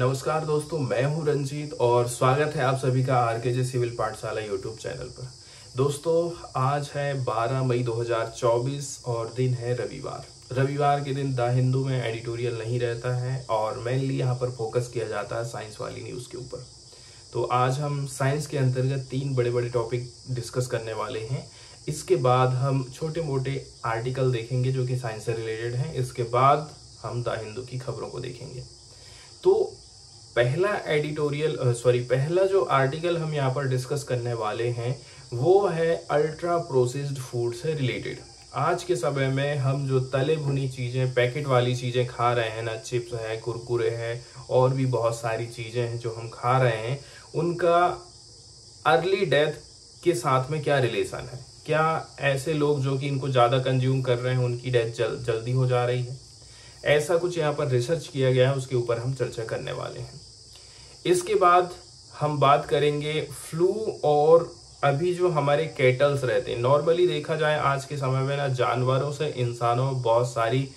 नमस्कार दोस्तों, मैं हूँ रंजीत और स्वागत है आप सभी का R K J Civil Pathshala YouTube channel पर। दोस्तों, आज है 12 मई 2024 और दिन है रविवार। रविवार के दिन द हिंदू में एडिटोरियल नहीं रहता है और मेनली यहाँ पर फोकस किया जाता है साइंस वाली न्यूज़ के ऊपर। तो आज हम साइंस के अंतर्गत तीन बड़े बड़े टॉपिक डिस्कस करने वाले हैं। इसके बाद हम छोटे मोटे आर्टिकल देखेंगे जो कि साइंस से रिलेटेड हैं। इसके बाद हम द हिंदू की खबरों को देखेंगे। तो पहला एडिटोरियल सॉरी पहला जो आर्टिकल हम यहाँ पर डिस्कस करने वाले हैं वो है अल्ट्रा प्रोसेस्ड फ़ूड से रिलेटेड आज के समय में हम जो तले भुनी चीज़ें पैकेट वाली चीज़ें खा रहे हैं ना चिप्स है कुरकुरे हैं और भी बहुत सारी चीज़ें हैं जो हम खा रहे हैं उनका अर्ली डेथ के साथ में क्या रिलेशन है? क्या ऐसे लोग जो कि इनको ज़्यादा कंज्यूम कर रहे हैं उनकी डेथ जल, जल्दी हो जा रही है? ऐसा कुछ यहाँ पर रिसर्च किया गया है उसके ऊपर हम चर्चा करने वाले हैं। इसके बाद हम बात करेंगे फ्लू और अभी जो हमारे केटल्स रहते हैं। नॉर्मली देखा जाए आज के समय में ना, जानवरों से इंसानों में बहुत सारी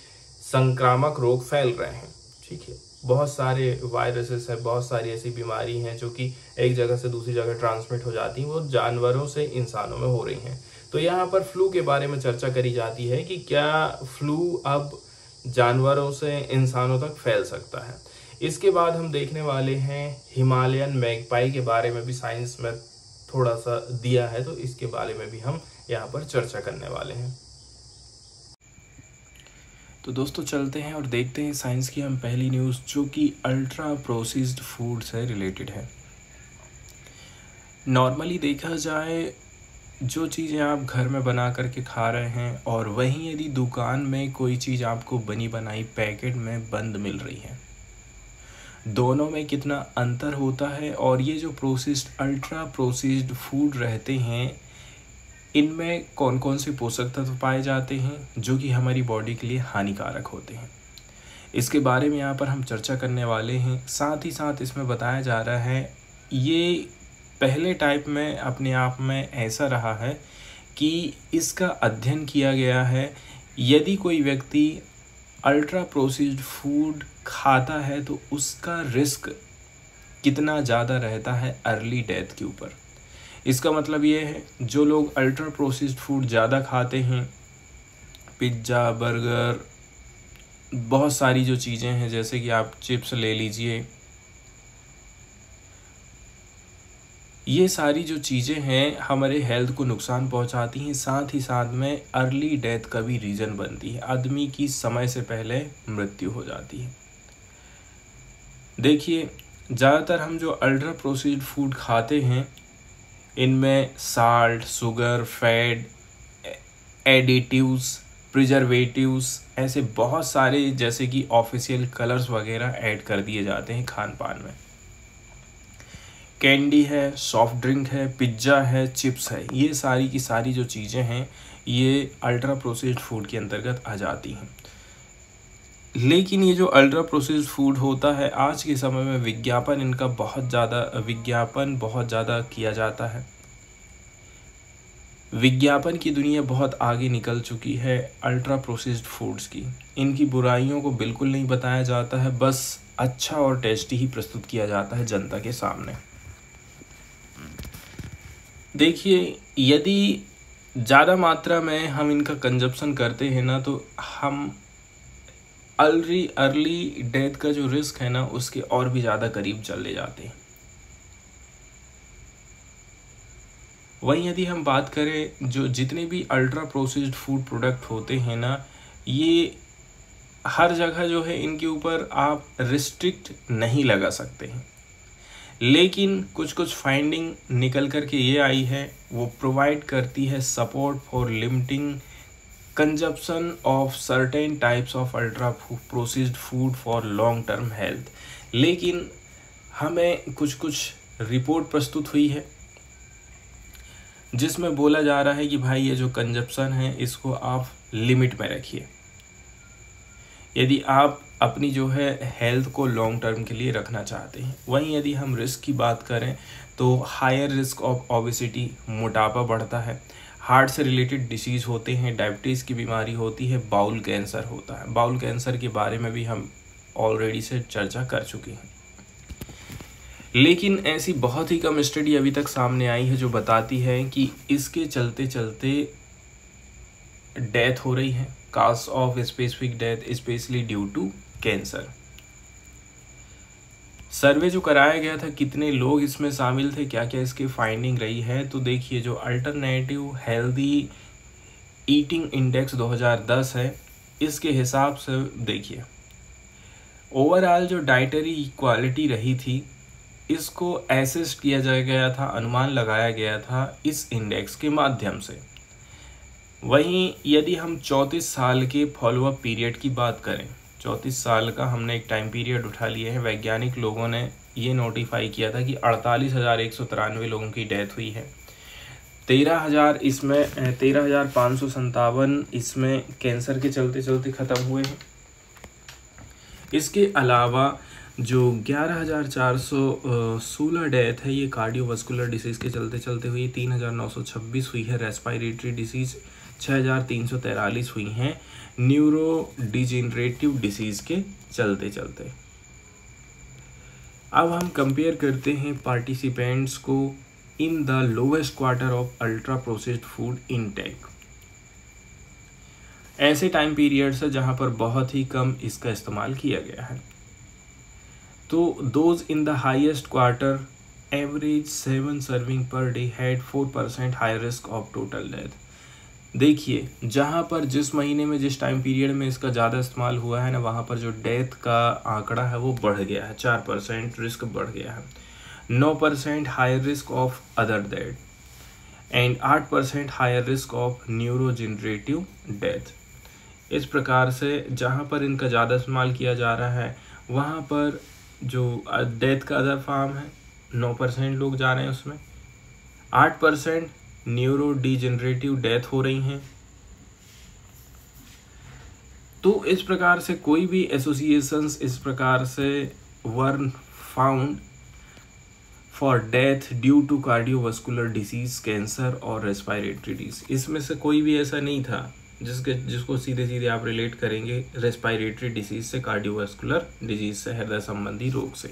संक्रामक रोग फैल रहे हैं। ठीक है? बहुत सारे वायरसेस है, बहुत सारी ऐसी बीमारी हैं जो कि एक जगह से दूसरी जगह ट्रांसमिट हो जाती हैं, वो जानवरों से इंसानों में हो रही हैं। तो यहाँ पर फ्लू के बारे में चर्चा करी जाती है कि क्या फ्लू अब जानवरों से इंसानों तक फैल सकता है। इसके बाद हम देखने वाले हैं हिमालयन मैगपाई के बारे में भी साइंस में थोड़ा सा दिया है तो इसके बारे में भी हम यहाँ पर चर्चा करने वाले हैं। तो दोस्तों, चलते हैं और देखते हैं साइंस की हम पहली न्यूज़, जो कि अल्ट्रा प्रोसेस्ड फ़ूड से रिलेटेड है। नॉर्मली देखा जाए, जो चीज़ें आप घर में बना करके खा रहे हैं, और वहीं यदि दुकान में कोई चीज़ आपको बनी बनाई पैकेट में बंद मिल रही है दोनों में कितना अंतर होता है और ये जो प्रोसेस्ड अल्ट्रा प्रोसेस्ड फ़ूड रहते हैं, इनमें कौन कौन से पोषक तत्व पाए जाते हैं, जो कि हमारी बॉडी के लिए हानिकारक होते हैं? इसके बारे में यहाँ पर हम चर्चा करने वाले हैं। साथ ही साथ इसमें बताया जा रहा है, ये पहले टाइप में, अपने आप में ऐसा रहा है कि इसका अध्ययन किया गया है, यदि कोई व्यक्ति अल्ट्रा प्रोसेस्ड फ़ूड खाता है तो उसका रिस्क कितना ज़्यादा रहता है अर्ली डेथ के ऊपर? इसका मतलब ये है, जो लोग अल्ट्रा प्रोसेस्ड फ़ूड ज़्यादा खाते हैं पिज़्ज़ा बर्गर बहुत सारी जो चीज़ें हैं, जैसे कि आप चिप्स ले लीजिए ये सारी जो चीज़ें हैं हमारे हेल्थ को नुकसान पहुंचाती हैं, साथ ही साथ में अर्ली डेथ का भी रीज़न बनती है। आदमी की समय से पहले मृत्यु हो जाती है। देखिए, ज़्यादातर हम जो अल्ट्रा प्रोसेस्ड फ़ूड खाते हैं, इनमें salt sugar fat additives preservatives ऐसे बहुत सारे जैसे कि ऑफिशियल कलर्स वगैरह ऐड कर दिए जाते हैं खान पान में। कैंडी है, सॉफ्ट ड्रिंक है, पिज़्ज़ा है, चिप्स है, ये सारी की सारी जो चीज़ें हैं, ये अल्ट्रा प्रोसेस्ड फ़ूड के अंतर्गत आ जाती हैं। लेकिन ये जो अल्ट्रा प्रोसेस्ड फ़ूड होता है, आज के समय में विज्ञापन इनका बहुत ज़्यादा, विज्ञापन बहुत ज़्यादा किया जाता है। विज्ञापन की दुनिया बहुत आगे निकल चुकी है अल्ट्रा प्रोसेस्ड फूड्स की। इनकी बुराइयों को बिल्कुल नहीं बताया जाता है, बस अच्छा और टेस्टी ही प्रस्तुत किया जाता है जनता के सामने। देखिए, यदि ज़्यादा मात्रा में हम इनका कंजप्शन करते हैं ना तो हम अर्ली अर्ली डेथ का जो रिस्क है ना, उसके और भी ज़्यादा करीब चले जाते हैं। वहीं यदि हम बात करें, जो जितने भी अल्ट्रा प्रोसेस्ड फ़ूड प्रोडक्ट होते हैं ना, ये हर जगह जो है, इनके ऊपर आप रिस्ट्रिक्ट नहीं लगा सकते हैं। लेकिन कुछ कुछ फाइंडिंग निकल कर के ये आई है, वो प्रोवाइड करती है support for limiting consumption of certain types of ultra processed food for long term health लेकिन हमें कुछ कुछ रिपोर्ट प्रस्तुत हुई है, जिसमें बोला जा रहा है कि भाई ये जो कंजप्शन है, इसको आप लिमिट में रखिए। यदि आप अपनी जो है हेल्थ को लॉन्ग टर्म के लिए रखना चाहते हैं। वहीं यदि हम रिस्क की बात करें तो हायर रिस्क ऑफ़ ओबिसिटी मोटापा बढ़ता है। हार्ट से रिलेटेड डिसीज़ होते हैं डायबिटीज़ की बीमारी होती है बाउल कैंसर होता है। बाउल कैंसर के बारे में भी हम ऑलरेडी से चर्चा कर चुके हैं। लेकिन ऐसी बहुत ही कम स्टडी अभी तक सामने आई है जो बताती है कि इसके चलते चलते डेथ हो रही है। Cause of specific death specially due to cancer. Survey जो कराया गया था, कितने लोग इसमें शामिल थे क्या क्या इसकी फाइंडिंग रही है तो देखिए जो अल्टरनेटिव हेल्दी ईटिंग इंडेक्स 2010 है, इसके हिसाब से देखिए। ओवरऑल जो डाइटरी क्वालिटी रही थी, इसको एसेस किया जा गया था, अनुमान लगाया गया था इस इंडेक्स के माध्यम से। वहीं यदि हम चौंतीस साल के फॉलोअप पीरियड की बात करें चौंतीस साल का हमने एक टाइम पीरियड उठा लिए हैं। वैज्ञानिक लोगों ने ये नोटिफाई किया था कि अड़तालीस हज़ार एक सौ तिरानवे लोगों की डेथ हुई है। तेरह हज़ार इसमें तेरह हज़ार पाँच सौ संतावन इसमें कैंसर के चलते चलते ख़त्म हुए हैं। इसके अलावा जो ग्यारह हज़ार चार सौ सोलह डेथ है, ये कार्डियोवास्कुलर डिसीज़ के चलते चलते हुई, तीन हज़ार नौ सौ छब्बीस हुई है। रेस्पायरेटरी डिसीज़ छः हज़ार तीन सौ तैरालीस हुई हैं। न्यूरो डिजेनरेटिव डिसीज़ के चलते चलते अब हम कंपेयर करते हैं पार्टिसिपेंट्स को in the lowest quarter of ultra processed food intake ऐसे टाइम पीरियड्स है जहाँ पर बहुत ही कम इसका इस्तेमाल किया गया है। तो those in the highest quarter average seven serving per day had four percent high risk of total death देखिए, जहाँ पर जिस महीने में, जिस टाइम पीरियड में इसका ज़्यादा इस्तेमाल हुआ है ना, वहाँ पर जो डेथ का आंकड़ा है, वो बढ़ गया है, चार परसेंट रिस्क बढ़ गया है। नौ percent higher risk of other death and आठ percent higher risk of neurodegenerative death इस प्रकार से जहाँ पर इनका ज़्यादा इस्तेमाल किया जा रहा है, वहाँ पर जो डेथ का अदर फार्म है, नौ परसेंट लोग जा रहे हैं उसमें। आठ परसेंट न्यूरो डिजेनरेटिव डेथ हो रही हैं। तो इस प्रकार से कोई भी एसोसिएशंस इस प्रकार से were found for death due to cardiovascular disease, cancer और रेस्पायरेटरी डिज़ीज़ इसमें से कोई भी ऐसा नहीं था जिसके, जिसको सीधे सीधे आप रिलेट करेंगे रेस्पायरेटरी डिसीज से कार्डियोवास्कुलर डिज़ीज़ से हृदय संबंधी रोग से।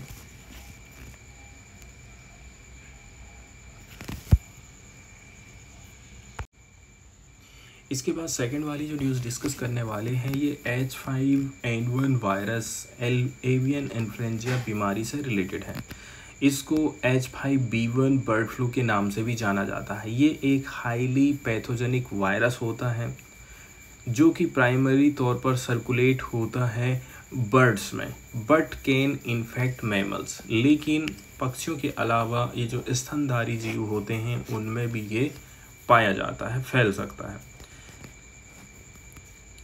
इसके बाद सेकंड वाली जो न्यूज़ डिस्कस करने वाले हैं, ये H five N one virus L avian influenza बीमारी से रिलेटेड है। इसको H five B one bird flu के नाम से भी जाना जाता है। ये एक हाईली पैथोजेनिक वायरस होता है, जो कि प्राइमरी तौर पर सर्कुलेट होता है बर्ड्स में बट कैन इन्फेक्ट मैमल्स लेकिन पक्षियों के अलावा ये जो स्तनधारी जीव होते हैं, उनमें भी ये पाया जाता है, फैल सकता है।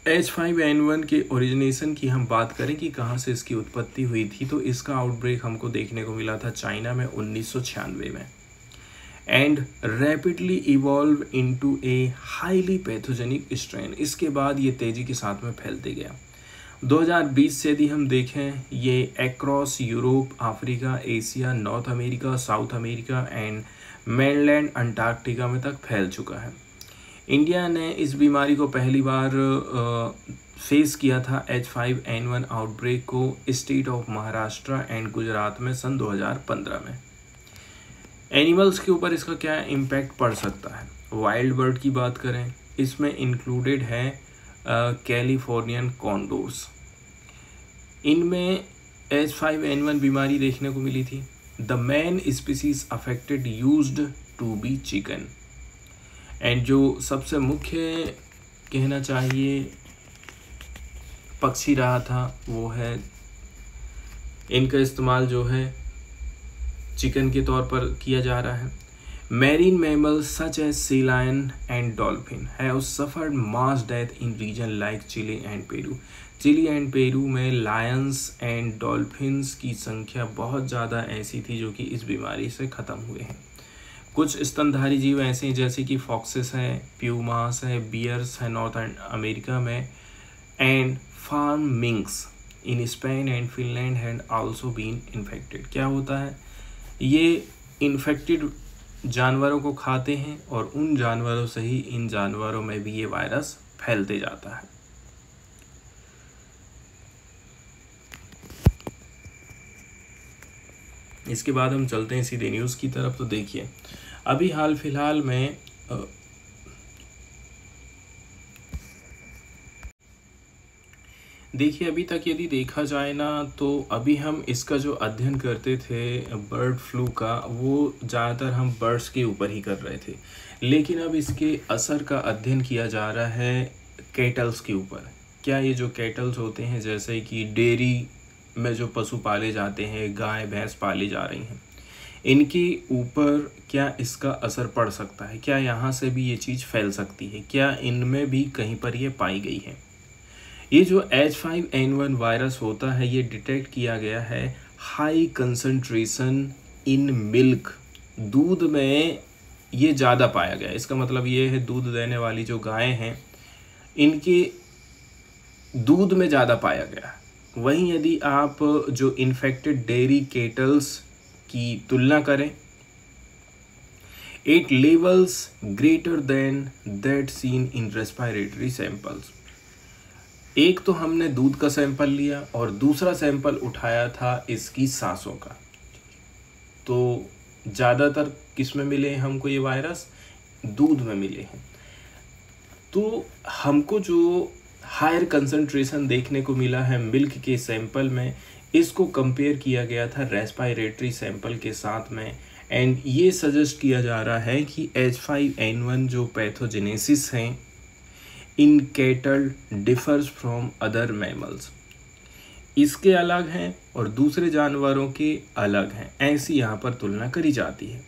एच फाइव एन वन के ओरिजिनेशन की हम बात करें कि कहाँ से इसकी उत्पत्ति हुई थी तो इसका आउटब्रेक हमको देखने को मिला था चाइना में उन्नीस सौ छियानवे में। And rapidly evolve into a highly pathogenic strain इसके बाद ये तेज़ी के साथ में फैलते गया। 2020 से यदि हम देखें, ये across Europe Africa Asia North America South America and mainland Antarctica में तक फैल चुका है। इंडिया ने इस बीमारी को पहली बार फेस किया था H five N one outbreak को state of Maharashtra and Gujarat में सन 2015 में। एनिमल्स के ऊपर इसका क्या इम्पैक्ट पड़ सकता है? वाइल्ड बर्ड की बात करें, इसमें इंक्लूडेड है कैलिफोर्नियन कॉन्डोर्स इनमें एच फाइव एन वन बीमारी देखने को मिली थी। The main species affected used to be chicken and जो सबसे मुख्य कहना चाहिए पक्षी रहा था, वो है इनका इस्तेमाल जो है चिकन के तौर पर किया जा रहा है। Marine mammal such as sea lion and dolphin है suffered mass death in region like Chile and Peru Chile and Peru में लायंस एंड डॉल्फिन्स की संख्या बहुत ज़्यादा ऐसी थी जो कि इस बीमारी से ख़त्म हुए हैं। कुछ स्तनधारी जीव ऐसे हैं जैसे कि फॉक्सेस हैं प्यूमास है बियर्स है नॉर्थ अमेरिका में and farm in Spain and Finland hand also been infected क्या होता है? ये इन्फेक्टेड जानवरों को खाते हैं और उन जानवरों से ही इन जानवरों में भी ये वायरस फैलते जाता है। इसके बाद हम चलते हैं सीधे न्यूज़ की तरफ़। तो देखिए अभी हाल फ़िलहाल में देखिए, अभी तक यदि देखा जाए ना तो अभी हम इसका जो अध्ययन करते थे, बर्ड फ्लू का, वो ज़्यादातर हम बर्ड्स के ऊपर ही कर रहे थे। लेकिन अब इसके असर का अध्ययन किया जा रहा है कैटल्स के ऊपर। क्या ये जो कैटल्स होते हैं, जैसे कि डेयरी में जो पशु पाले जाते हैं, गाय, भैंस पाली जा रही हैं इनके ऊपर क्या इसका असर पड़ सकता है? क्या यहाँ से भी ये चीज़ फैल सकती है? क्या इनमें भी कहीं पर ये पाई गई है? ये जो H five N one virus होता है, ये डिटेक्ट किया गया है हाई कंसंट्रेशन इन मिल्क दूध में ये ज़्यादा पाया गया इसका मतलब ये है दूध देने वाली जो गायें हैं, इनके दूध में ज़्यादा पाया गया वहीं यदि आप जो इन्फेक्टेड डेयरी केटल्स की तुलना करें at levels greater than that seen in respiratory samples एक तो हमने दूध का सैंपल लिया और दूसरा सैंपल उठाया था इसकी सांसों का। तो ज़्यादातर किसमें मिले हैं हमको ये वायरस दूध में मिले हैं। तो हमको जो हायर कंसंट्रेशन देखने को मिला है मिल्क के सैंपल में इसको कंपेयर किया गया था रेस्पायरेटरी सैंपल के साथ में। एंड ये सजेस्ट किया जा रहा है कि एच फाइव एन वन जो पैथोजेनेसिस हैं, in cattle differs from other mammals इसके अलग हैं और दूसरे जानवरों के अलग हैं। ऐसी यहाँ पर तुलना करी जाती है।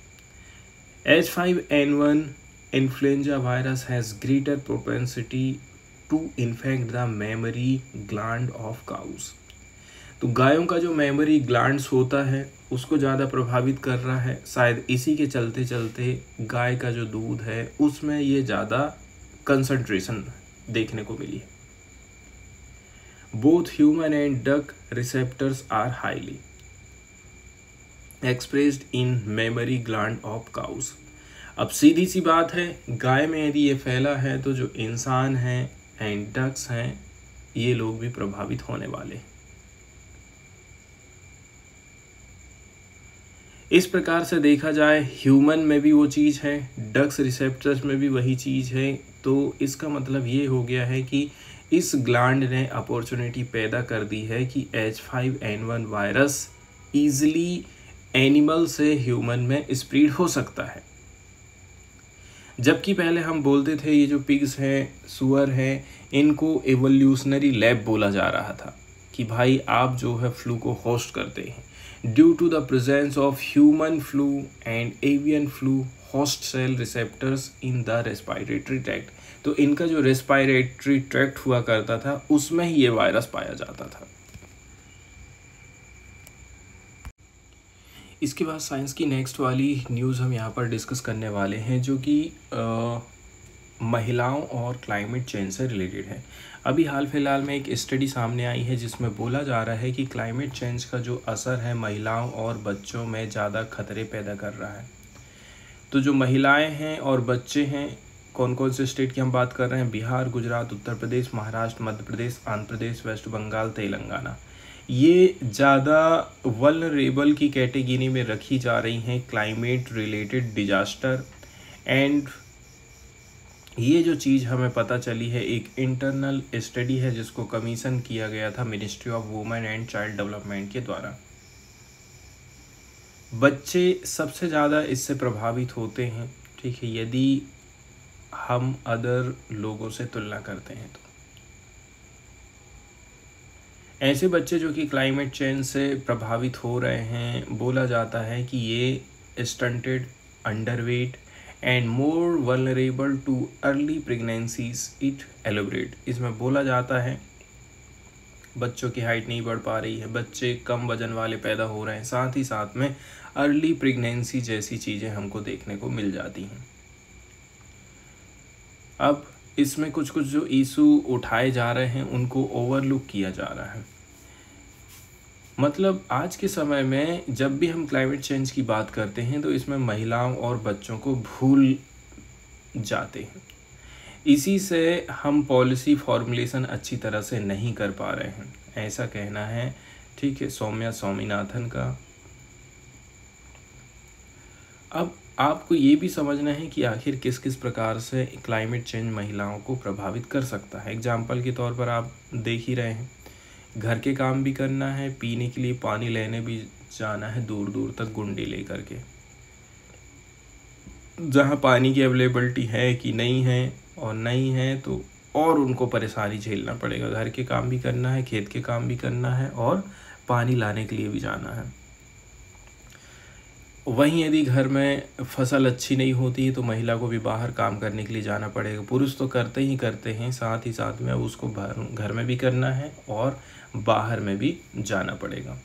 H five N one influenza virus has greater propensity to infect the mammary gland of cows तो गायों का जो मेमोरी ग्लैंड्स होता है, उसको ज़्यादा प्रभावित कर रहा है। शायद इसी के चलते चलते गाय का जो दूध है, उसमें ये ज़्यादा कंसंट्रेशन देखने को मिली है। Both human and duck receptors are highly expressed in mammary gland of cows अब सीधी सी बात है, गाय में यदि ये फैला है तो जो इंसान हैं एंड डक्स हैं, ये लोग भी प्रभावित होने वाले हैं। इस प्रकार से देखा जाए ह्यूमन में भी वो चीज़ है डक्स रिसेप्टर्स में भी वही चीज़ है। तो इसका मतलब ये हो गया है कि इस ग्लैंड ने अपॉर्चुनिटी पैदा कर दी है कि H five N one virus easily animal से ह्यूमन में स्प्रीड हो सकता है। जबकि पहले हम बोलते थे, ये जो पिग्स हैं सुअर हैं, इनको एवोल्यूशनरी लैब बोला जा रहा था कि भाई आप जो है फ्लू को होस्ट करते हैं। Due to the presence of human flu and avian flu host cell receptors in the respiratory tract तो इनका जो रेस्पायरेटरी ट्रैक्ट हुआ करता था, उसमें ही ये वायरस पाया जाता था। इसके बाद साइंस की नेक्स्ट वाली न्यूज़ हम यहाँ पर डिस्कस करने वाले हैं, जो कि महिलाओं और क्लाइमेट चेंज से रिलेटेड है। अभी हाल फ़िलहाल में एक स्टडी सामने आई है जिसमें बोला जा रहा है कि क्लाइमेट चेंज का जो असर है महिलाओं और बच्चों में ज़्यादा खतरे पैदा कर रहा है। तो जो महिलाएँ हैं और बच्चे हैं कौन कौन से स्टेट की हम बात कर रहे हैं? बिहार, गुजरात, उत्तर प्रदेश, महाराष्ट्र, मध्य प्रदेश, आंध्र प्रदेश, वेस्ट बंगाल, तेलंगाना। ये ज़्यादा वलरेबल की कैटेगरी में रखी जा रही हैं क्लाइमेट रिलेटेड डिजास्टर एंड ये जो चीज़ हमें पता चली है, एक इंटरनल स्टडी है जिसको कमीशन किया गया था ministry of women and child development के द्वारा। बच्चे सबसे ज़्यादा इससे प्रभावित होते हैं, ठीक है, यदि हम अदर लोगों से तुलना करते हैं तो। ऐसे बच्चे जो कि क्लाइमेट चेंज से प्रभावित हो रहे हैं, बोला जाता है कि ये stunted underweight and more vulnerable to early pregnancies it elaborate इसमें बोला जाता है, बच्चों की हाइट नहीं बढ़ पा रही है, बच्चे कम वज़न वाले पैदा हो रहे हैं, साथ ही साथ में अर्ली प्रेगनेंसी जैसी चीज़ें हमको देखने को मिल जाती हैं। अब इसमें कुछ कुछ जो इशू उठाए जा रहे हैं, उनको ओवरलुक किया जा रहा है। मतलब आज के समय में जब भी हम क्लाइमेट चेंज की बात करते हैं तो इसमें महिलाओं और बच्चों को भूल जाते हैं। इसी से हम पॉलिसी फॉर्मुलेशन अच्छी तरह से नहीं कर पा रहे हैं। ऐसा कहना है, ठीक है, सौम्या स्वामीनाथन का। अब आपको ये भी समझना है कि आखिर किस किस प्रकार से क्लाइमेट चेंज महिलाओं को प्रभावित कर सकता है। एग्ज़ाम्पल के तौर पर आप देख ही रहे हैं। घर के काम भी करना है, पीने के लिए पानी लेने भी जाना है दूर दूर तक गुंडी ले करके जहाँ पानी की अवेलेबलिटी है कि नहीं है और नहीं है तो और उनको परेशानी झेलना पड़ेगा। घर के काम भी करना है, खेत के काम भी करना है और पानी लाने के लिए भी जाना है। वहीं यदि घर में फ़सल अच्छी नहीं होती है तो महिला को भी बाहर काम करने के लिए जाना पड़ेगा। पुरुष तो करते ही करते हैं, साथ ही साथ में उसको घर में भी करना है और बाहर में भी जाना पड़ेगा।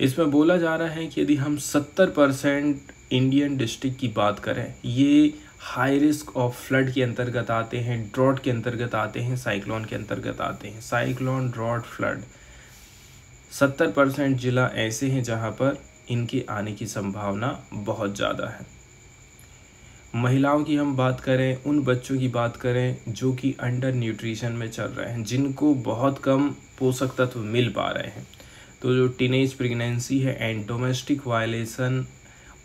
इसमें बोला जा रहा है कि यदि हम 70 परसेंट इंडियन डिस्ट्रिक्ट की बात करें, ये हाई रिस्क ऑफ़ फ्लड के अंतर्गत आते हैं, ड्रॉट के अंतर्गत आते हैं, साइक्लोन के अंतर्गत आते हैं। Cyclone, drought, flood. सत्तर परसेंट जिला ऐसे हैं जहाँ पर इनके आने की संभावना बहुत ज़्यादा है। महिलाओं की हम बात करें, उन बच्चों की बात करें जो कि अंडर न्यूट्रिशन में चल रहे हैं, जिनको बहुत कम पोषक तत्व मिल पा रहे हैं। तो जो टीनेज प्रेगनेंसी है and domestic violation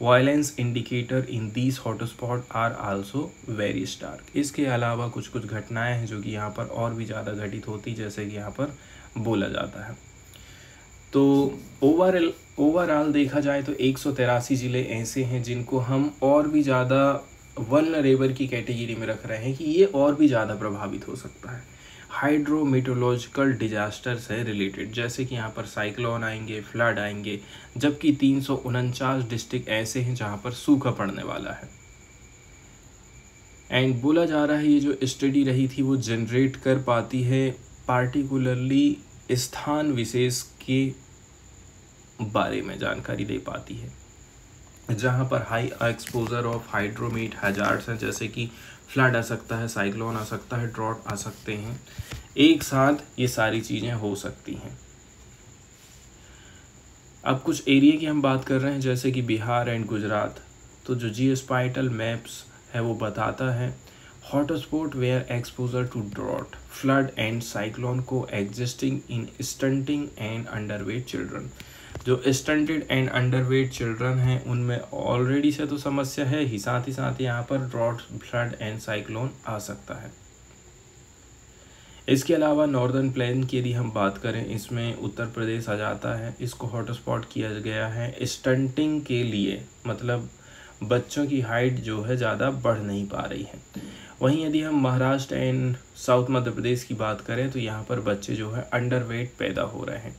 violence indicator in these hotspot are also very stark इसके अलावा कुछ कुछ घटनाएँ हैं जो कि यहाँ पर और भी ज़्यादा घटित होती जैसे कि यहाँ पर बोला जाता है। तो ओवरऑल ओवरऑल देखा जाए तो एक सौ तिरासी ज़िले ऐसे हैं जिनको हम और भी ज़्यादा वनरेबल की कैटेगरी में रख रहे हैं कि ये और भी ज़्यादा प्रभावित हो सकता है। हाइड्रोमीटोलॉजिकल डिजास्टर से रिलेटेड जैसे कि यहाँ पर साइक्लोन आएँगे फ्लड आएँगे, जबकि तीन सौ उनचास डिस्ट्रिक्ट ऐसे हैं जहाँ पर सूखा पड़ने वाला है। एंड बोला जा रहा है ये जो स्टडी रही थी वो जनरेट कर पाती है पार्टिकुलरली स्थान विशेष के बारे में जानकारी दे पाती है। जहाँ पर high exposure of hydromet hazards हैं, जैसे कि फ्लड आ सकता है साइक्लोन आ सकता है ड्रॉट आ सकते हैं। एक साथ ये सारी चीज़ें हो सकती हैं। अब कुछ एरिया की हम बात कर रहे हैं, जैसे कि बिहार एंड गुजरात। तो जो जी स्पाइटल मैप्स है, वो बताता है hotspot where exposure to drought flood and cyclone को existing in stunting and underweight children जो स्टंटेड एंड अंडरवेट चिल्ड्रन हैं, उनमें ऑलरेडी से तो समस्या है, ही साथ ही साथ यहाँ पर ड्रॉट फ्लड एंड साइक्लोन आ सकता है। इसके अलावा नॉर्दर्न प्लेन की यदि हम बात करें, इसमें उत्तर प्रदेश आ जाता है, इसको हॉटस्पॉट किया गया है स्टंटिंग के लिए मतलब बच्चों की हाइट जो है ज़्यादा बढ़ नहीं पा रही है। वहीं यदि हम महाराष्ट्र एंड साउथ मध्य प्रदेश की बात करें तो यहाँ पर बच्चे जो है अंडर वेट पैदा हो रहे हैं।